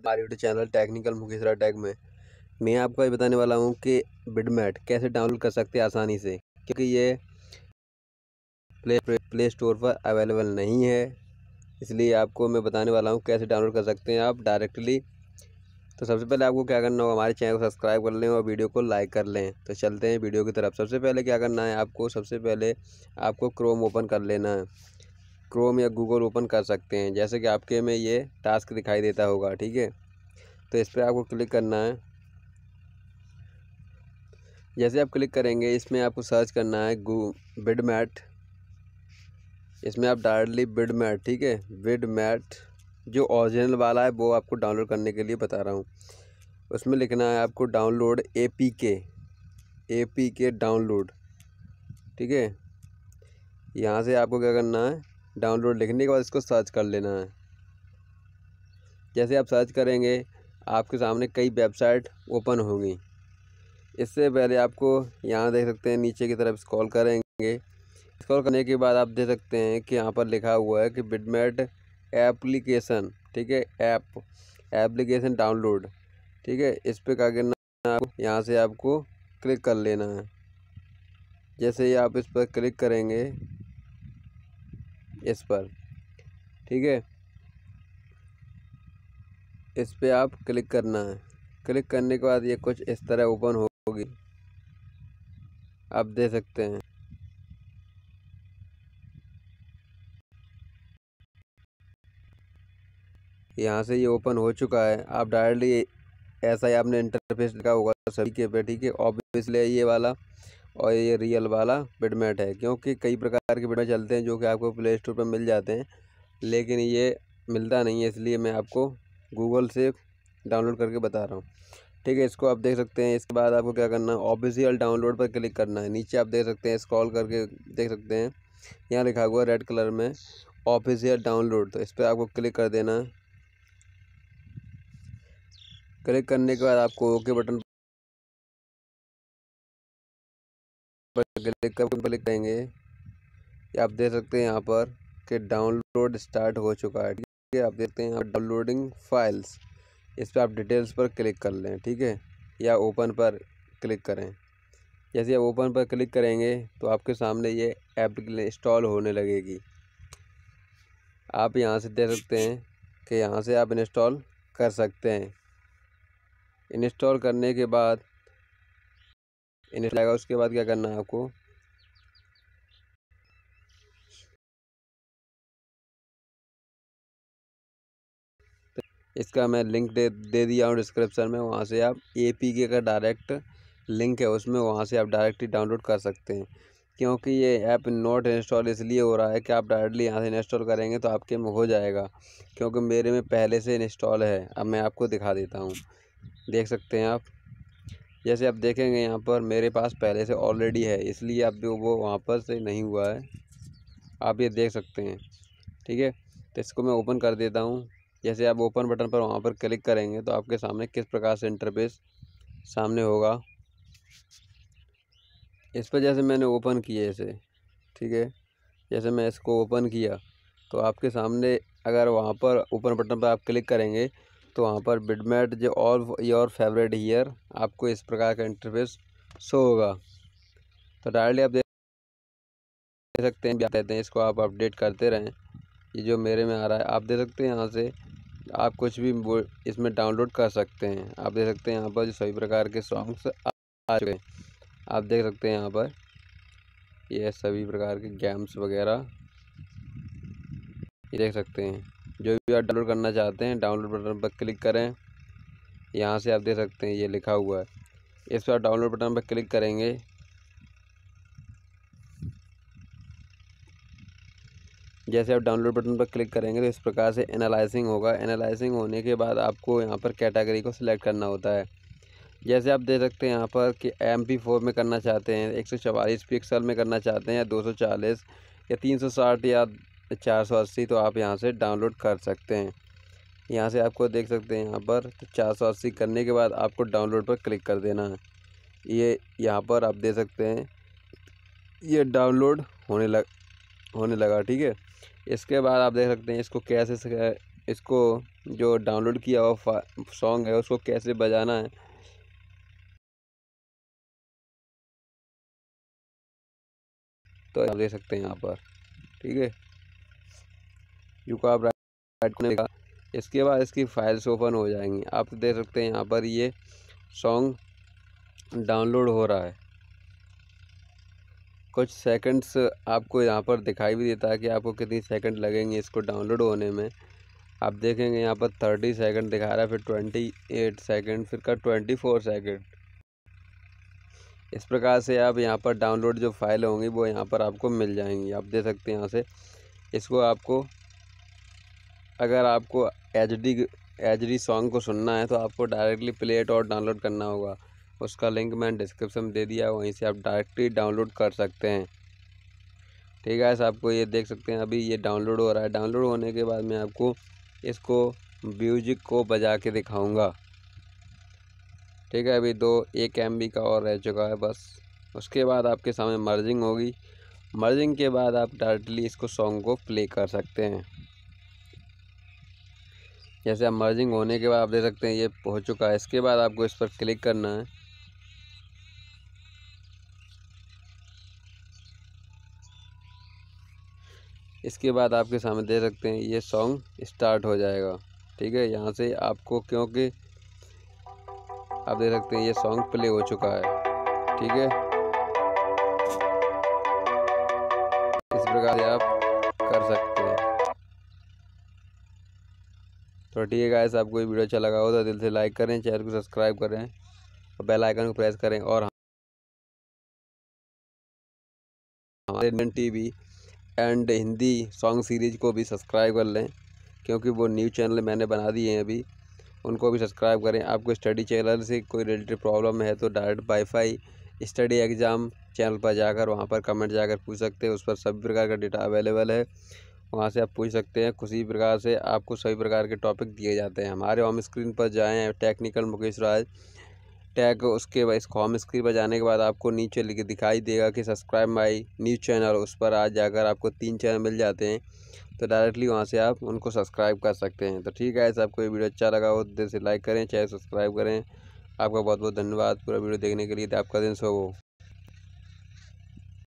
हमारे YouTube channel technical मुकेशरा tag में। मैं आपको ये बताने वाला हूँ कि बिडमेट कैसे डाउनलोड कर सकते हैं आसानी से, क्योंकि ये प्ले प्ले स्टोर पर अवेलेबल नहीं है। इसलिए आपको मैं बताने वाला हूँ कैसे डाउनलोड कर सकते हैं आप डायरेक्टली तो सबसे पहले आपको क्या करना होगा, हमारे चैनल को सब्सक्राइब कर लें और वीडियो को लाइक कर लें। तो चलते हैं वीडियो की तरफ़। सबसे पहले क्या करना है, आपको सबसे पहले आपको क्रोम ओपन कर लेना है। क्रोम या गूगल ओपन कर सकते हैं। जैसे कि आपके में ये टास्क दिखाई देता होगा, ठीक है? तो इस पर आपको क्लिक करना है। जैसे आप क्लिक करेंगे, इसमें आपको सर्च करना है गू बिड मैट इसमें आप डायरेक्टली बिड मैट ठीक है? बिड मैट जो ओरिजिनल वाला है, वो आपको डाउनलोड करने के लिए बता रहा हूँ। उसमें लिखना है आपको डाउनलोड ए पी के ए पी के डाउनलोड ठीक है? यहाँ से आपको क्या करना है? डाउनलोड लिखने के बाद इसको सर्च कर लेना है। जैसे आप सर्च करेंगे, आपके सामने कई वेबसाइट ओपन होंगी। इससे पहले आपको यहाँ देख सकते हैं, नीचे की तरफ़ स्क्रॉल करेंगे। स्क्रॉल करने के बाद आप देख सकते हैं कि यहाँ पर लिखा हुआ है कि बिडमेट एप्लीकेशन, ठीक है, ऐप, एप्लीकेशन डाउनलोड। ठीक है, इस पर क्या करना है यहाँ से आपको क्लिक कर लेना है। जैसे ही आप इस पर क्लिक करेंगे इस पर, ठीक है? इस पर आप क्लिक करना है। क्लिक करने के बाद ये कुछ इस तरह ओपन होगी। आप दे सकते हैं। यहाँ से ये ओपन हो चुका है। आप डायरेक्टली ऐसा ही आपने इंटरफेस लिखा होगा सभी के पे, ठीक है? ऑब्वियसली ये वाला और ये रियल वाला बिडमेट है, क्योंकि कई प्रकार के बिडमेट चलते हैं जो कि आपको प्ले स्टोर पर मिल जाते हैं, लेकिन ये मिलता नहीं है, इसलिए मैं आपको गूगल से डाउनलोड करके बता रहा हूँ। ठीक है, इसको आप देख सकते हैं, इसके बाद आपको क्या करना है ऑफिशियल डाउनलोड पर क्लिक करना है। नीचे आप देख सकते हैं स्क्रॉल करके देख सकते हैं, यहाँ लिखा हुआ रेड कलर में ऑफिशियल डाउनलोड तो इस पर आपको क्लिक कर देना। है क्लिक करने के बाद आपको ओके बटन क्लिक कर क्लिक करेंगे? आप देख सकते हैं यहाँ पर कि डाउनलोड स्टार्ट हो चुका है, ठीक है? आप देखते हैं डाउनलोडिंग फाइल्स। इस पर आप डिटेल्स पर क्लिक कर लें, ठीक है? या ओपन पर क्लिक करें। जैसे आप ओपन पर क्लिक करेंगे तो आपके सामने ये ऐप इंस्टॉल होने लगेगी। आप यहाँ से देख सकते हैं कि यहाँ से आप इंस्टॉल कर सकते हैं। इंस्टॉल करने के बाद इंस्टॉल आएगा उसके बाद क्या करना है आपको? इसका मैं लिंक दे दे दिया हूँ डिस्क्रिप्शन में, वहाँ से आप ए पी के का डायरेक्ट लिंक है, उसमें वहाँ से आप डायरेक्ट ही डाउनलोड कर सकते हैं। क्योंकि ये ऐप नॉट इंस्टॉल इसलिए हो रहा है कि आप डायरेक्टली यहाँ से इंस्टॉल करेंगे तो आपके में हो जाएगा, क्योंकि मेरे में पहले से इंस्टॉल है। अब मैं आपको दिखा देता हूँ। देख सकते हैं आप? जैसे आप देखेंगे यहाँ पर मेरे पास पहले से ऑलरेडी है, इसलिए अब वो वहाँ पर से नहीं हुआ है। आप ये देख सकते हैं, ठीक है? तो इसको मैं ओपन कर देता हूँ। जैसे आप ओपन बटन पर वहाँ पर क्लिक करेंगे तो आपके सामने किस प्रकार से इंटरफेस सामने होगा। इस पर जैसे मैंने ओपन किया इसे, ठीक है? जैसे मैं इसको ओपन किया तो आपके सामने अगर वहाँ पर ओपन बटन पर आप क्लिक करेंगे तो वहाँ पर बिडमेट जो ऑल योर फेवरेट ईयर आपको इस प्रकार का इंटरफेस शो होगा। तो डायरेक्टली आप देख सकते हैं कहते हैं, इसको आप अपडेट करते रहें। ये जो मेरे में आ रहा है, आप देख सकते हैं यहाँ से, आप कुछ भी इसमें डाउनलोड कर सकते हैं। आप देख सकते हैं यहाँ पर जो सभी प्रकार के सॉन्ग्स आ चुके हैं। आप देख सकते हैं यहाँ पर, ये सभी प्रकार के गेम्स वगैरह, ये देख सकते हैं। जो भी आप डाउनलोड करना चाहते हैं डाउनलोड बटन पर क्लिक करें। यहाँ से आप देख सकते हैं, ये लिखा हुआ है। इस पर डाउनलोड बटन पर क्लिक करेंगे। जैसे आप डाउनलोड बटन पर क्लिक करेंगे तो इस प्रकार से एनालाइजिंग होगा। एनालाइजिंग होने के बाद आपको यहाँ पर कैटेगरी को सिलेक्ट करना होता है। जैसे आप देख सकते हैं यहाँ पर कि एम पी फोर में करना चाहते हैं, एक सौ चवालीस पिक्सल में करना चाहते हैं, या दो सौ चालीस, या तीन सौ साठ, या चार सौ अस्सी तो आप यहाँ से डाउनलोड कर सकते हैं। यहाँ से आपको देख सकते हैं यहाँ पर तो चार सौ अस्सी करने के बाद आपको डाउनलोड पर क्लिक कर देना है। ये यहाँ पर आप दे सकते हैं। ये डाउनलोड होने लग, होने लगा, ठीक है? इसके बाद आप देख सकते हैं इसको कैसे इसको जो डाउनलोड किया हुआ सॉन्ग है उसको कैसे बजाना है। तो आप देख सकते हैं यहाँ पर, ठीक है? यू को आप राइट करने का। इसके बाद इसकी फाइल्स ओपन हो जाएँगी। आप देख सकते हैं यहाँ पर ये सॉन्ग डाउनलोड हो रहा है। कुछ सेकंड्स आपको यहाँ पर दिखाई भी देता है कि आपको कितनी सेकंड लगेंगे इसको डाउनलोड होने में। आप देखेंगे यहाँ पर थर्टी सेकंड दिखा रहा है, फिर ट्वेंटी एट सेकेंड फिर का ट्वेंटी फोर सेकेंड इस प्रकार से आप यहाँ पर डाउनलोड जो फ़ाइल होंगी वो यहाँ पर आपको मिल जाएँगी। आप दे सकते हैं यहाँ से। इसको आपको अगर आपको H D H D song को सुनना है तो आपको डायरेक्टली प्ले और डाउनलोड करना होगा। उसका लिंक मैंने डिस्क्रिप्शन में दे दिया वहीं से आप डायरेक्टली डाउनलोड कर सकते हैं। ठीक है, आपको ये देख सकते हैं, अभी ये डाउनलोड हो रहा है। डाउनलोड होने के बाद मैं आपको इसको म्यूज़िक को बजा के दिखाऊँगा। ठीक है, अभी दो एक एम का और रह चुका है, बस। उसके बाद आपके सामने मर्जिंग होगी। मर्जिंग के बाद आप डायरेक्टली इसको सॉन्ग को प्ले कर सकते हैं। जैसे आप मर्जिंग होने के बाद आप देख सकते हैं, ये हो चुका है। इसके बाद आपको इस पर क्लिक करना है। इसके बाद आपके सामने देख सकते हैं, ये सॉन्ग स्टार्ट हो जाएगा। ठीक है, यहाँ से आपको, क्योंकि आप देख सकते हैं, ये सॉन्ग प्ले हो चुका है। ठीक है। इस प्रकार आप कर सकते हैं। तो ठीक है गाइस आपको ये वीडियो अच्छा लगा हो तो दिल से लाइक करें, चैनल को सब्सक्राइब करें और बेल आइकन को प्रेस करें और हमारे Indian TV and Hindi song series को भी सब्सक्राइब कर लें, क्योंकि वो न्यूज़ चैनल मैंने बना दिए हैं अभी। उनको भी सब्सक्राइब करें। आपको स्टडी चैनल से कोई रिलेटेड प्रॉब्लम है तो direct WiFi Study exam channel पर जाकर, वहाँ पर कमेंट जाकर पूछ सकते हैं। उस पर सभी प्रकार का डेटा अवेलेबल है। वहाँ से आप पूछ सकते हैं किसी प्रकार से आपको सभी प्रकार के टॉपिक दिए जाते हैं। हमारे होम स्क्रीन पर जाएँ टेक्निकल मुकेश राज। टैग उसके बाद इसको होम स्क्रीन पर जाने के बाद आपको नीचे लिखे, दिखाई देगा कि सब्सक्राइब माई न्यूज़ चैनल उस पर आज जाकर आपको तीन चैनल मिल जाते हैं। तो डायरेक्टली वहाँ से आप उनको सब्सक्राइब कर सकते हैं। तो ठीक है, ऐसा आपको ये वीडियो अच्छा लगा हो दिल से लाइक करें चाहे सब्सक्राइब करें। आपका बहुत बहुत धन्यवाद, पूरा वीडियो देखने के लिए, आपका दिन शुभ हो।